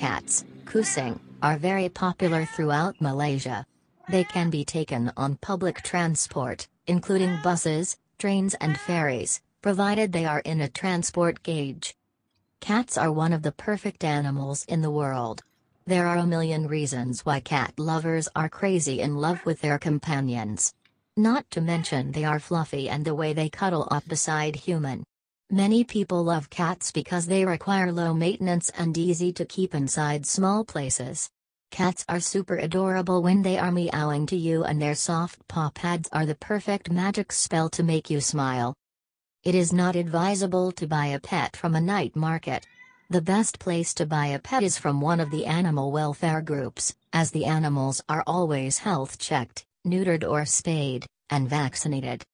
cats, kucing, are very popular throughout Malaysia. They can be taken on public transport, including buses, trains and ferries, provided they are in a transport gauge. Cats are one of the perfect animals in the world. There are a million reasons why cat lovers are crazy in love with their companions. Not to mention they are fluffy and the way they cuddle up beside human. Many people love cats because they require low maintenance and easy to keep inside small places. Cats are super adorable when they are meowing to you and their soft paw pads are the perfect magic spell to make you smile. It is not advisable to buy a pet from a night market. The best place to buy a pet is from one of the animal welfare groups, as the animals are always health checked, neutered or spayed, and vaccinated.